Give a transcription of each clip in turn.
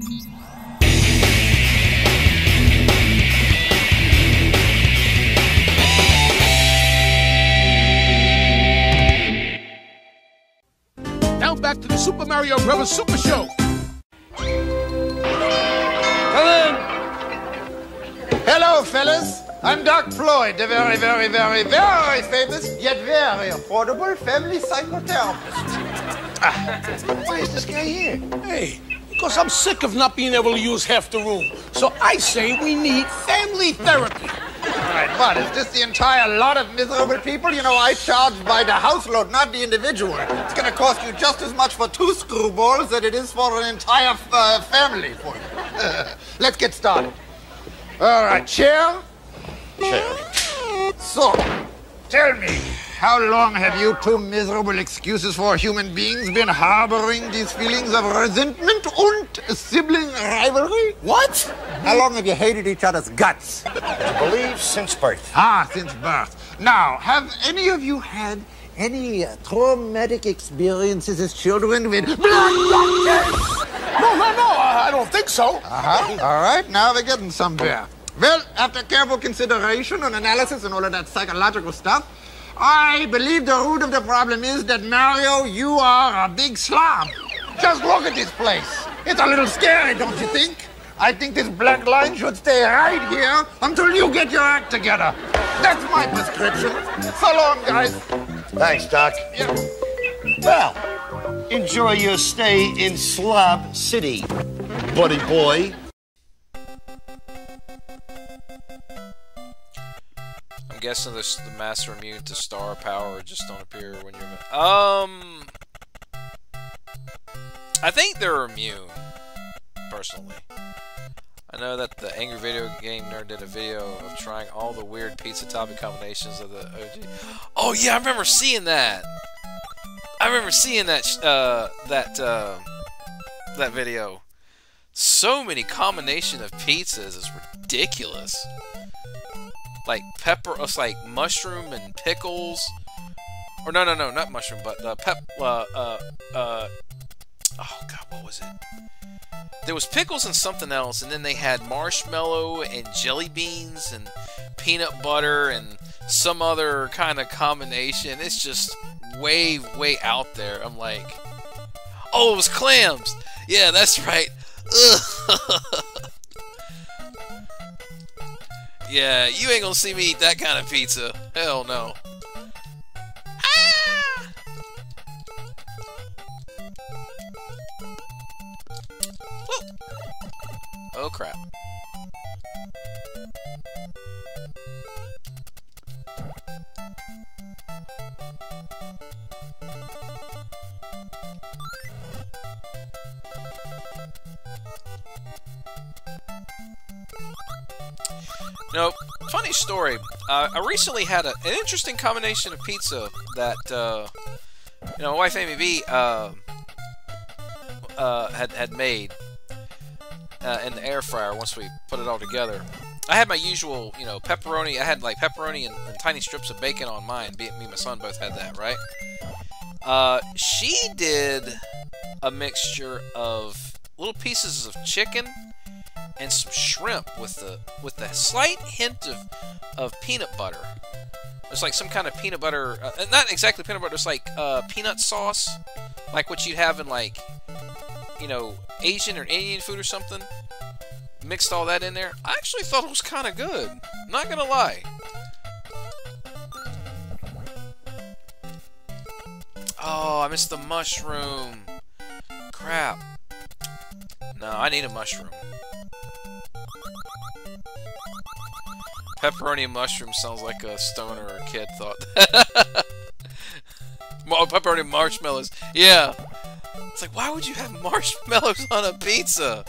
Now back to the Super Mario Brothers Super Show. Come in. Hello, fellas. I'm Doc Floyd, the very, very, very, very famous, yet very affordable family psychotherapist. Ah, why is this guy here? Hey, because I'm sick of not being able to use half the room. So I say we need family therapy. All right, but is this the entire lot of miserable people? You know, I charge by the houseload, not the individual. It's going to cost you just as much for two screwballs as it is for an entire uh, family for you. Let's get started. All right, chair. Chair. So, tell me, how long have you two miserable excuses for human beings been harboring these feelings of resentment and sibling rivalry? What? How long have you hated each other's guts? I believe since birth. Ah, since birth. Now, have any of you had any uh, traumatic experiences as children with blood doctors? No, no, no. I, I don't think so. Uh-huh. All right, now we're getting somewhere. Well, after careful consideration and analysis and all of that psychological stuff, I believe the root of the problem is that Mario, you are a big slob. Just look at this place. It's a little scary, don't you think? I think this black line should stay right here until you get your act together. That's my prescription. So long, guys. Thanks, Doc. Yeah. Well, enjoy your stay in Slob City, buddy boy. I'm guessing this, the master immune to star power just don't appear when you're. Um. I think they're immune, personally. I know that the Angry Video Game Nerd did a video of trying all the weird pizza topping combinations of the OG. Oh yeah, I remember seeing that. I remember seeing that uh, that uh, that video. So many combination of pizzas is ridiculous. Like pepper, it's like mushroom and pickles. Or no, no, no, not mushroom, but uh, pep. Uh, uh, uh, oh god, what was it? There was pickles and something else, and then they had marshmallow and jelly beans and peanut butter and some other kind of combination. It's just way, way out there. I'm like, oh, it was clams. Yeah, that's right. Yeah, you ain't gonna see me eat that kind of pizza. Hell no. Ah! Oh crap. Funny story. Uh, I recently had a, an interesting combination of pizza that, uh, you know, my wife Amy B uh, uh, had had made uh, in the air fryer. Once we put it all together, I had my usual, you know, pepperoni. I had like pepperoni and, and tiny strips of bacon on mine. Me and my son both had that, right? Uh, she did a mixture of little pieces of chicken and some shrimp with the with the slight hint of of peanut butter. It's like some kind of peanut butter, uh, not exactly peanut butter. It's like uh, peanut sauce, like what you'd have in like you know Asian or Indian food or something. Mixed all that in there. I actually thought it was kind of good. Not gonna lie. Oh, I missed the mushroom. Crap. No, I need a mushroom. Pepperoni mushroom sounds like a stoner or a kid thought. Mar pepperoni marshmallows. Yeah. It's like, why would you have marshmallows on a pizza?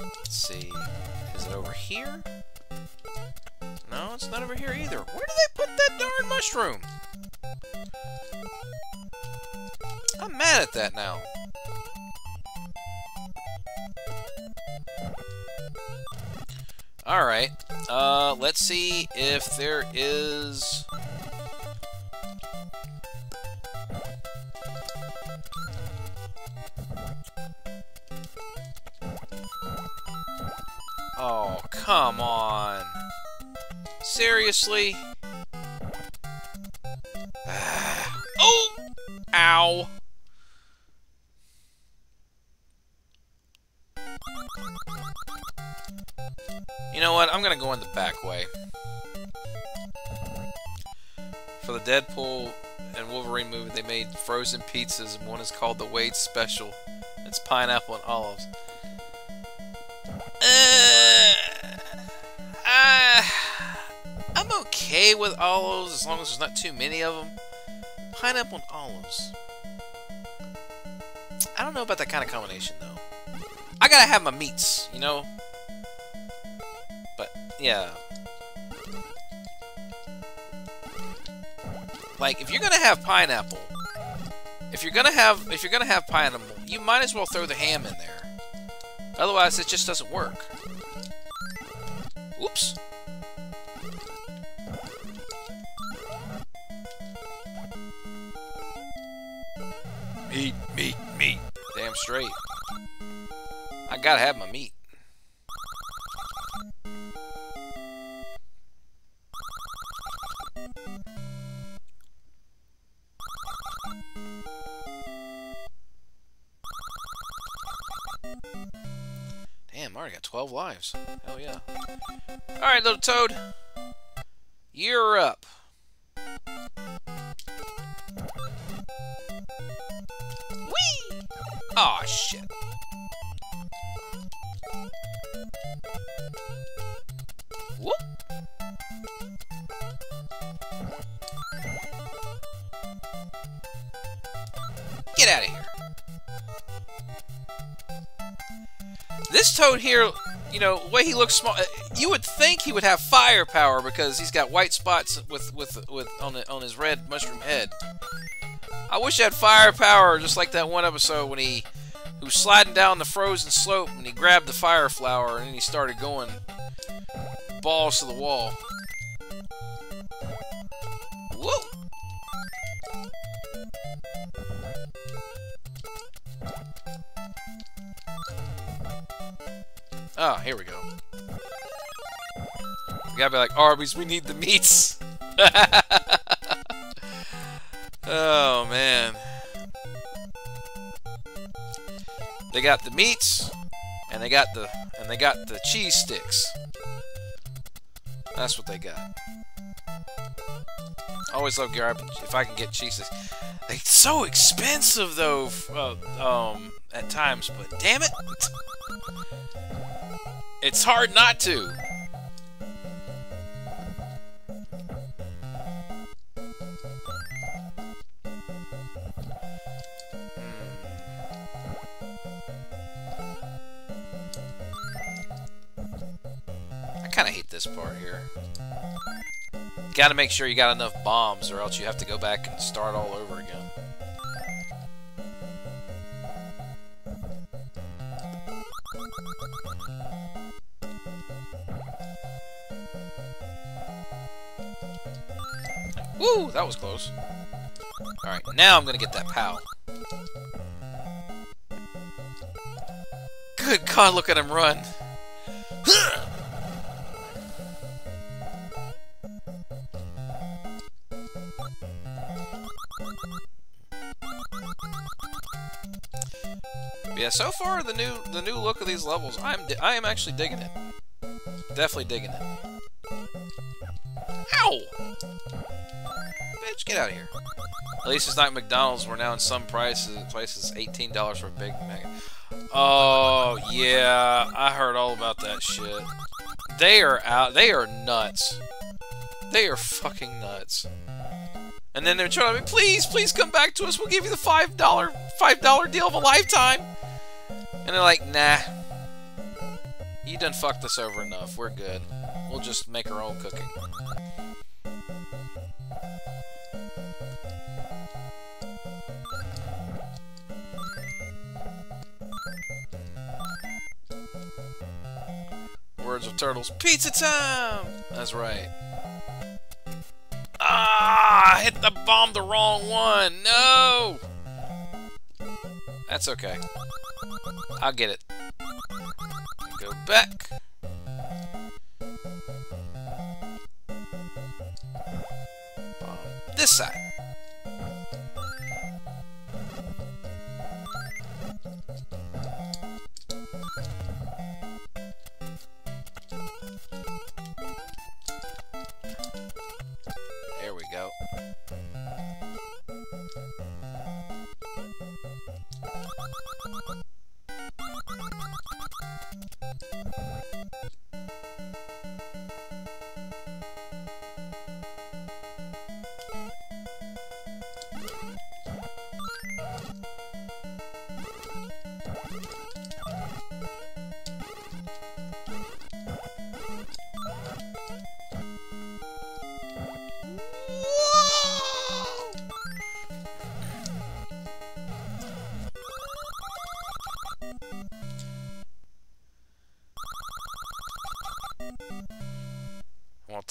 Let's see. Is it over here? No, it's not over here either. Where do they put that darn mushroom? I'm mad at that now. Alright, uh, let's see if there is... Oh, come on. Seriously? Frozen pizzas, and one is called the Wade Special. It's pineapple and olives. Uh, uh, I'm okay with olives as long as there's not too many of them. Pineapple and olives. I don't know about that kind of combination, though. I gotta have my meats, you know? But, yeah. Like, if you're gonna have pineapple, if you're gonna have, if you're gonna have pineapple, you might as well throw the ham in there. Otherwise, it just doesn't work. Oops. Meat, meat, meat. Damn straight. I gotta have my meat. Lives. Hell yeah. Alright, little toad. You're up. Whee! Aw, shit. Whoop! Get out of here. This toad here, you know, the way he looks small, you would think he would have firepower because he's got white spots with with with on the, on his red mushroom head. I wish I had firepower, just like that one episode when he, he was sliding down the frozen slope and he grabbed the fire flower and then he started going balls to the wall. Gotta be like, Arby's, we need the meats. oh, man. They got the meats, and they got the and they got the cheese sticks. That's what they got. Always love grabbing if I can get cheese sticks. They're so expensive though, uh, um, at times. But damn it, it's hard not to. Got to make sure you got enough bombs, or else you have to go back and start all over again. Woo! That was close. Alright, now I'm gonna get that pal. Good God, look at him run! yeah, so far the new the new look of these levels, I'm I am actually digging it. Definitely digging it. Ow! Bitch, get out of here. At least it's not McDonald's. We're now in some prices places eighteen dollars for a Big Mac. Oh yeah, I heard all about that shit. They are out. They are nuts. They are fucking nuts. And then they're trying to be, please, please come back to us. We'll give you the five dollar, five dollar deal of a lifetime. And they're like, nah. You done fucked us over enough. We're good. We'll just make our own cooking. Words of Turtles. Pizza time! That's right. Ah! I hit the bomb the wrong one! No! That's okay. I'll get it. Go back.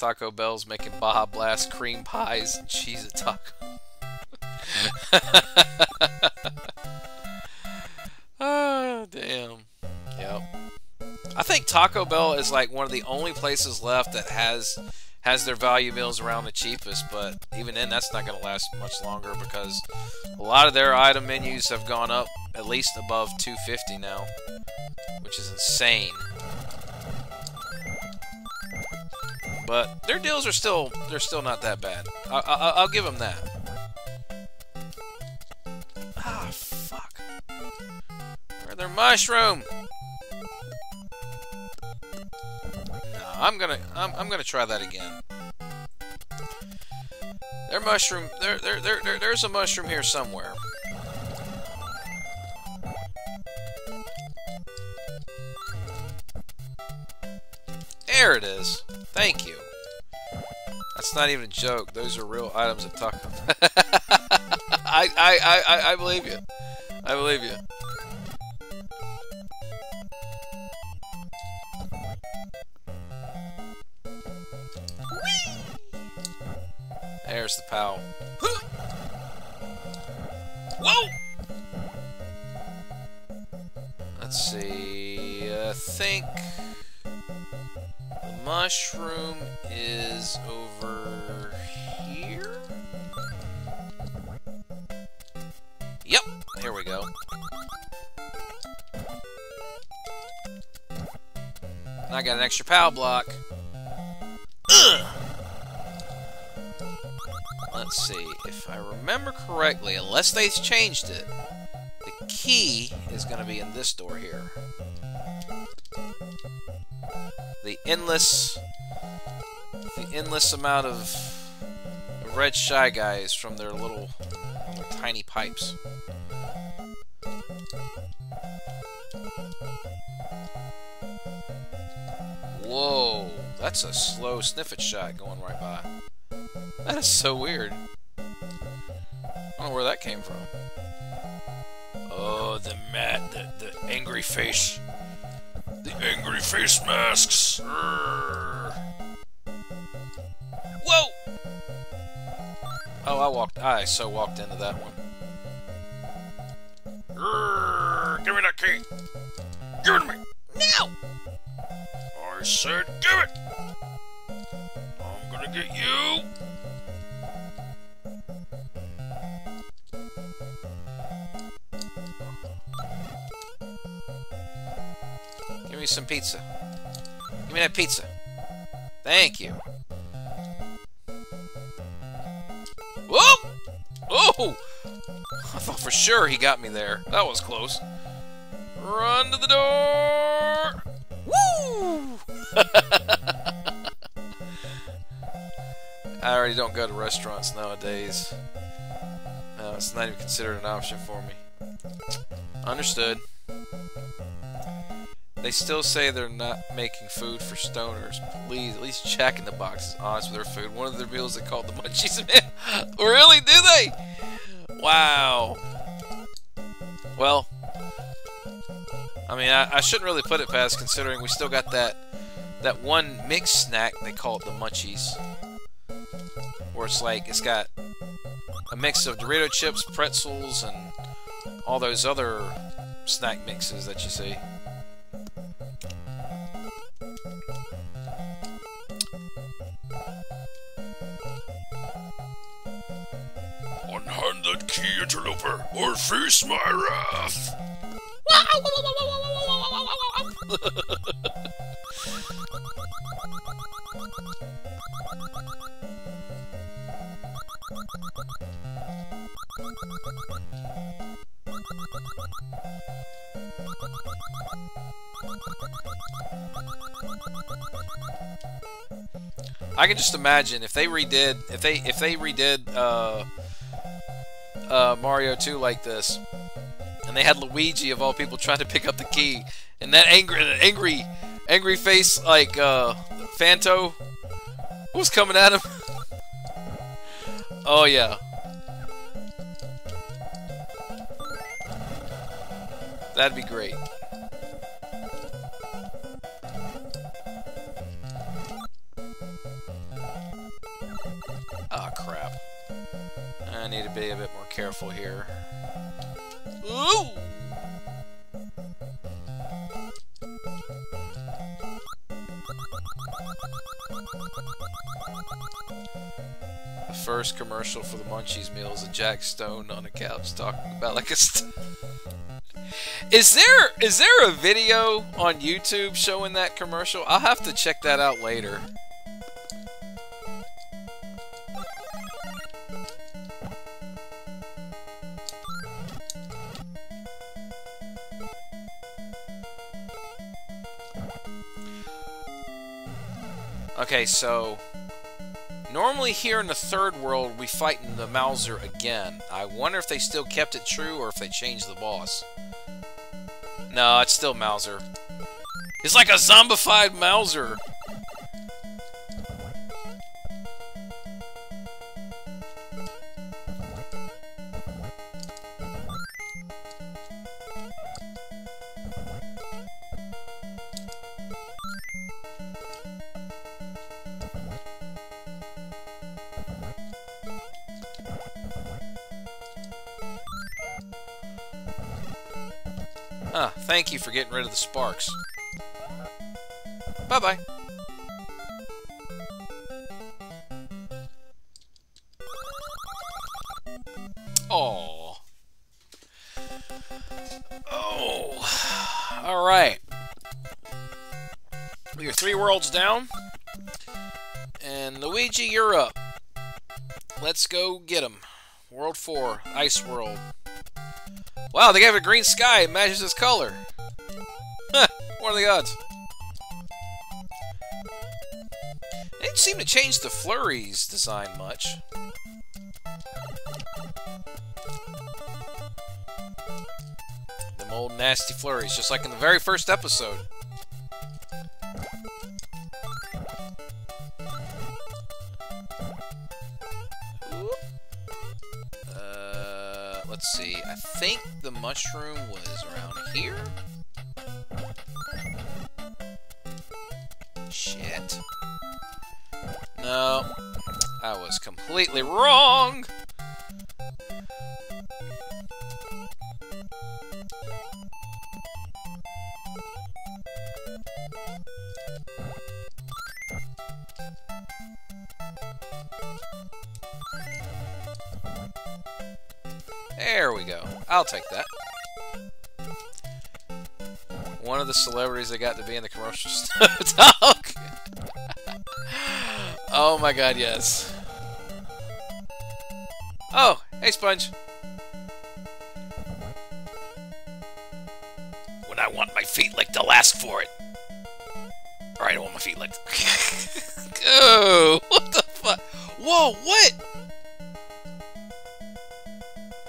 Taco Bell's making Baja Blast cream pies and cheese at taco. oh, damn. Yep. I think Taco Bell is like one of the only places left that has has their value meals around the cheapest, but even then that's not going to last much longer because a lot of their item menus have gone up at least above 250 now, which is insane. But their deals are still they're still not that bad. I, I, I'll give them that. Ah, fuck. Where's their mushroom? No, I'm gonna I'm, I'm gonna try that again. Their mushroom there there, there there's a mushroom here somewhere. There it is. That's not even a joke. Those are real items at Taco. I, I, I, I, believe you. I believe you. There's the POW. Whoa! Let's see. I think mushroom is over here. Yep, here we go. And I got an extra POW block. Ugh! Let's see, if I remember correctly, unless they've changed it, the key is going to be in this door here. Endless, the endless amount of red shy guys from their little, their tiny pipes. Whoa, that's a slow Snifit shot going right by. That is so weird. I don't know where that came from. Oh, the mad, the, the angry face. Angry face masks. Urgh. Whoa! Oh, I walked. I so walked into that one. Urgh. Give me that key. Give it to me. Now! I said give it! I'm gonna get you! Some pizza. Give me that pizza. Thank you. Whoa! Oh! I thought for sure he got me there. That was close. Run to the door! Woo! I already don't go to restaurants nowadays. No, it's not even considered an option for me. Understood. They still say they're not making food for stoners. Please, at least Jack in the Box is honest with their food. One of their meals they called the Munchies Man. really? Do they? Wow. Well, I mean, I, I, shouldn't really put it past considering we still got that that one mixed snack they call it the Munchies, where it's like it's got a mix of Dorito chips, pretzels, and all those other snack mixes that you see. Or face my wrath! I can just imagine if they redid if they if they redid uh, uh, Mario 2 like this, and they had Luigi of all people trying to pick up the key, and that angry angry angry face like uh, Phanto was coming at him. oh yeah. That'd be great. Ah crap. I need to be a bit more careful here. Ooh! The first commercial for the Munchies meal is a Jack Stone on a couch talking about like a. is there is there a video on YouTube showing that commercial? I'll have to check that out later. Okay, so normally here in the third world we fight the Mouser again. I wonder if they still kept it true or if they changed the boss. No, it's still Mouser. It's like a zombified Mouser. Ah, thank you for getting rid of the sparks. Bye-bye. Oh. Oh. Alright. We are three worlds down. And Luigi, you're up. Let's go get him. World 4, Ice World. Wow, they gave it a green sky. It matches its color. Huh, what are the odds? They didn't seem to change the flurries design much. Them old nasty flurries, just like in the very first episode. Let's see. I think the mushroom was around here. Shit. No, I was completely wrong. The celebrities that got to be in the commercials. talk. oh my god, yes. Oh, hey Sponge. When I want my feet licked, I'll ask for it. Or I want my feet licked. oh, what the fuck? Whoa, what?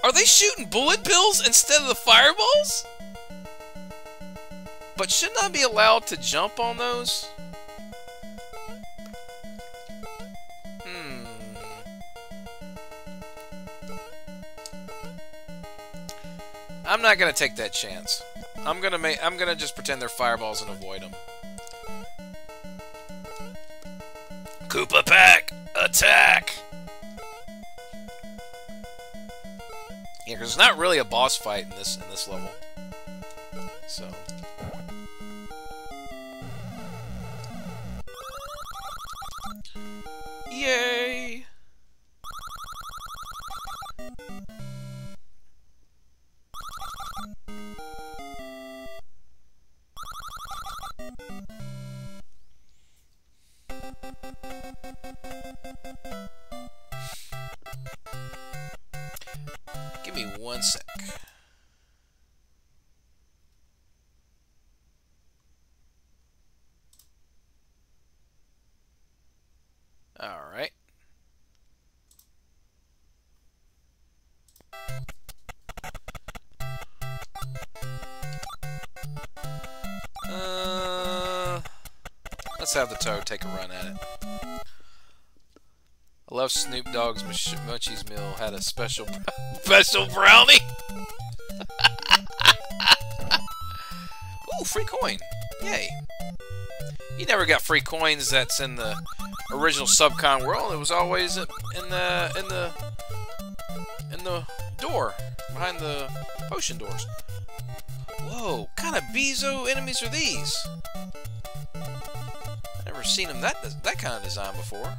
Are they shooting bullet bills instead of the fireballs? But shouldn't I be allowed to jump on those? Hmm. I'm not gonna take that chance. I'm gonna make. I'm gonna just pretend they're fireballs and avoid them. Koopa Pack, attack! Yeah, because it's not really a boss fight in this in this level. So. Give me one sec. All right. Uh, let's have the toad take a run at it. Love Snoop Dogg's Munch Munchies meal had a special special brownie. Ooh, free coin! Yay! you never got free coins that's in the original Subcon world. It was always in the in the in the door behind the potion doors. Whoa, kind of Beezo enemies are these? Never seen them that that kind of design before.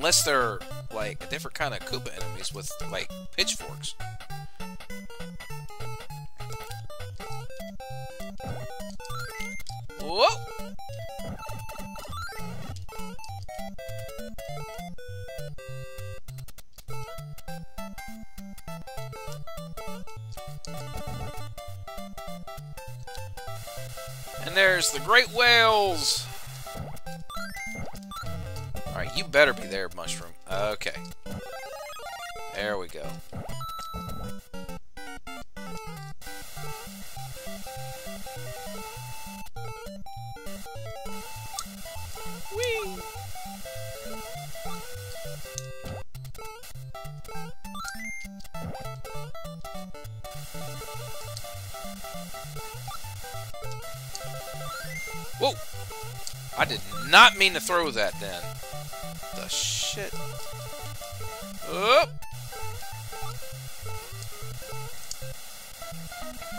Unless they're like a different kind of Koopa enemies with like pitchforks. Whoa! And there's the great whales! You better be there, Mushroom. Okay. There we go. Whee! Whoa! I did not mean to throw that then. All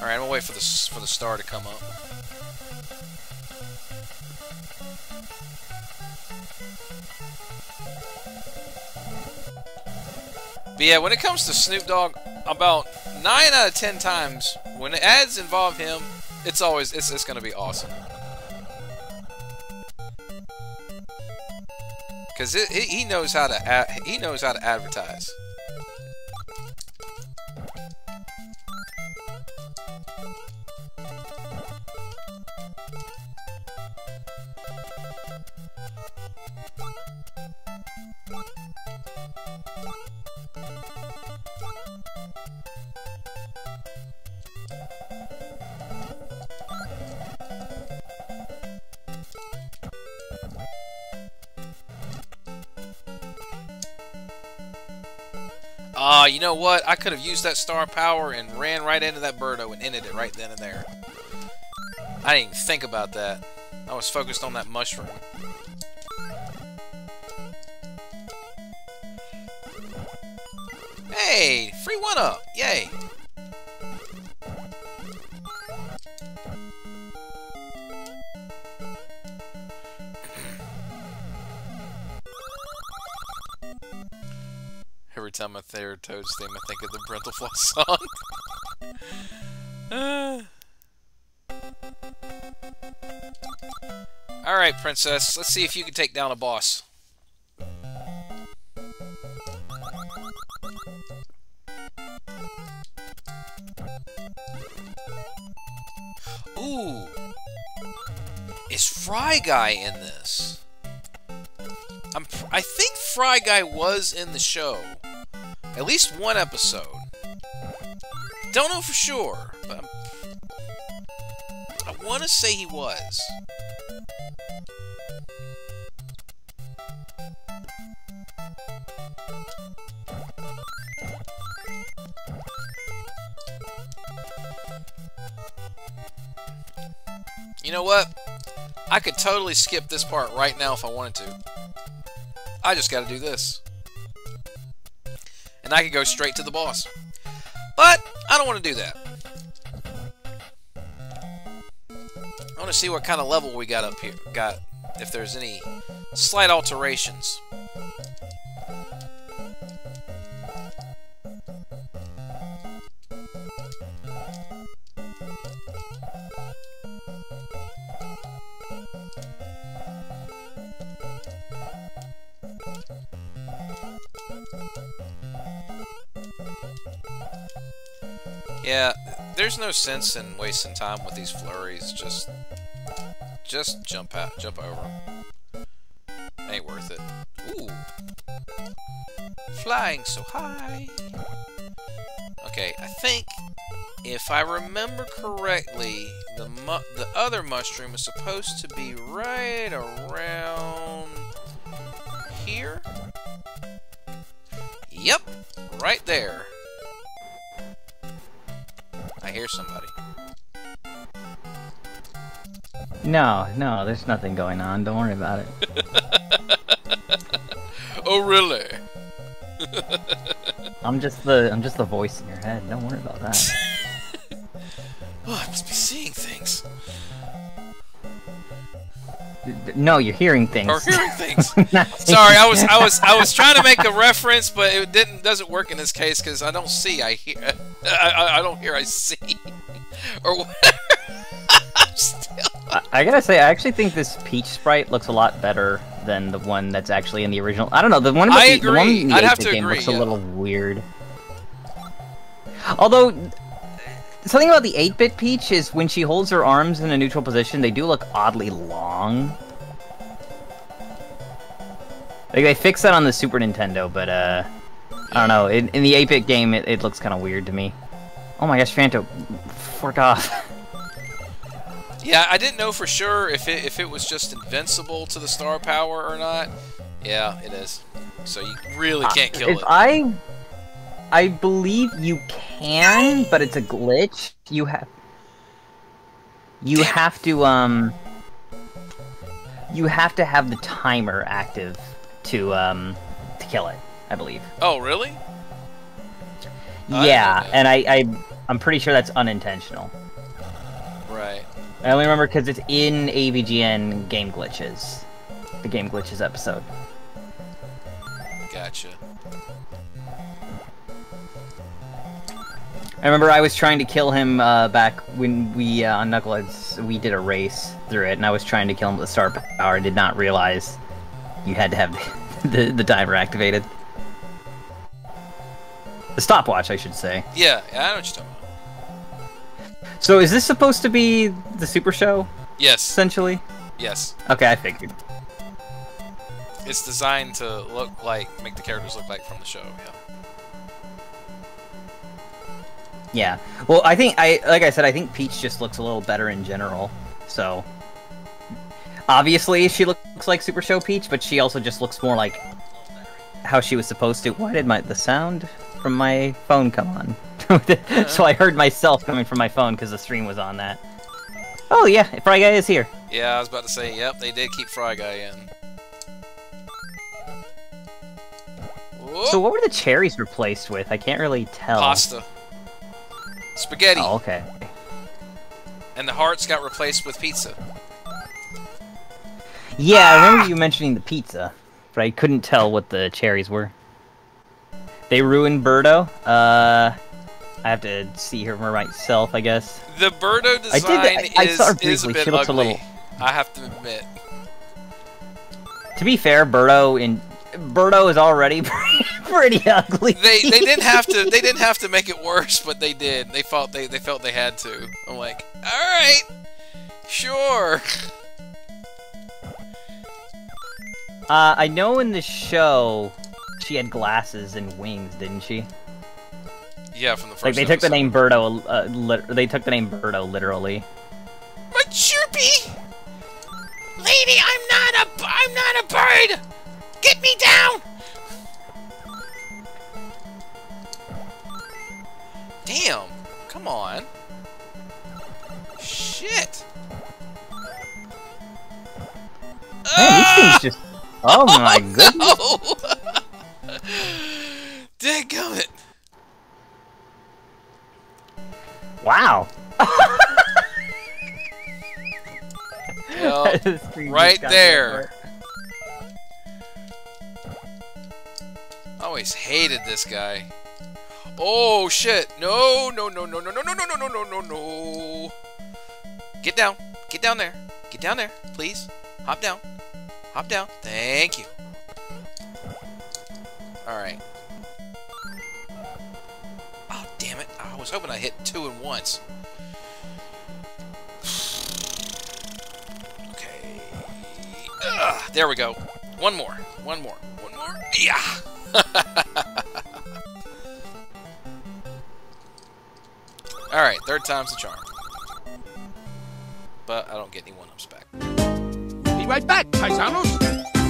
right, I'm gonna wait for the for the star to come up. But yeah, when it comes to Snoop Dogg, about nine out of ten times when ads involve him, it's always it's it's gonna be awesome. Cause he knows how to he knows how to advertise. Ah, uh, you know what? I could have used that star power and ran right into that Birdo and ended it right then and there. I didn't even think about that. I was focused on that mushroom. Hey, free one-up! Yay! Time I hear Toad's theme, I think of the Floss song. uh. Alright, Princess. Let's see if you can take down a boss. Ooh! Is Fry Guy in this? I'm, I think Fry Guy was in the show. At least one episode. Don't know for sure, but I want to say he was. You know what? I could totally skip this part right now if I wanted to. I just gotta do this. And I could go straight to the boss. But, I don't want to do that. I want to see what kind of level we got up here. Got, if there's any slight alterations. Yeah, there's no sense in wasting time with these flurries. Just, just jump out, jump over. Ain't worth it. Ooh, flying so high. Okay, I think if I remember correctly, the the other mushroom is supposed to be right around here. Yep, right there. No, no, there's nothing going on. Don't worry about it. Oh, really? I'm just the I'm just the voice in your head. Don't worry about that. Oh, I must be seeing things. No, you're hearing things. Or hearing things. Sorry, I was I was I was trying to make a reference, but it didn't doesn't work in this case because I don't see. I hear. I, I, I don't hear. I see. or whatever. I, I gotta say, I actually think this Peach sprite looks a lot better than the one that's actually in the original. I don't know, the one with I the, the one in the I'd have to game agree, looks a little weird. Although, something about the 8-bit Peach is when she holds her arms in a neutral position, they do look oddly long. Like they fixed that on the Super Nintendo, but uh, I don't know. In, in the 8-bit game, it, it looks kind of weird to me. Oh my gosh, Phanto, fork off. Yeah, I didn't know for sure if it if it was just invincible to the star power or not. Yeah, it is. So you really can't kill if it. I, I believe you can, but it's a glitch. You have, you Damn have to um, you have to have the timer active to um to kill it. I believe. Oh, really? Yeah, that. and I, I I'm pretty sure that's unintentional. I only remember because it's in AVGN game glitches, the game glitches episode. Gotcha. I remember I was trying to kill him uh, back when we uh, on Knuckleheads we did a race through it, and I was trying to kill him with the star power. I did not realize you had to have the, the, the timer activated. The stopwatch, I should say. Yeah, yeah, I know what you're talking about. So is this supposed to be the Super Show, Yes. essentially? Yes. Okay, I figured. It's designed to look like make the characters look like from the show. Yeah. Yeah. Well, I think I like I said, I think Peach just looks a little better in general. So obviously she looks like Super Show Peach, but she also just looks more like how she was supposed to. Why did my the sound from my phone come on? so I heard myself coming from my phone because the stream was on that. Oh yeah, Fry Guy is here. Yeah, I was about to say. Yep, they did keep Fry Guy in. Whoop, So what were the cherries replaced with? I can't really tell. pasta, spaghetti, Oh, okay. and the hearts got replaced with pizza. Yeah, I remember you mentioning the pizza, but I couldn't tell what the cherries were. They ruined Birdo. Uh, I have to see her for myself, I guess. The Birdo I design did- I- I is, saw her is a bit She looks a ugly. little- I have to admit. To be fair, Birdo in Birdo is already pretty ugly. They they didn't have to they didn't have to make it worse, but they did. They felt they they felt they had to. I'm like, all right, sure. Uh, I know in the show she had glasses and wings, didn't she? Yeah, from the first. Like they took the name Birdo. Uh, lit- they took the name Birdo literally. My chirpy! Lady, I'm not a I'm not a bird! Get me down! Damn. Come on. Shit. Man, these things just. Oh my goodness! No! Dadgummit. Wow. Yep. The screen just right there. I always hated this guy. Oh shit! No! No! No! No! No! No! No! No! No! No! No! No! No! Get down! Get down there! Get down there, please. Hop down. Hop down. Thank you. All was hoping I hit two at once. Okay. Ugh, there we go. One more. One more. One more. Yeah. All right. Third time's the charm. But I don't get any one ups back. Be right back, paisanos.